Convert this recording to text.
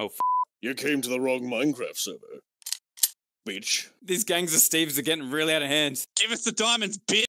Oh, f- You came to the wrong Minecraft server. Bitch. these gangs of Steves are getting really out of hand. Give us the diamonds, bitch.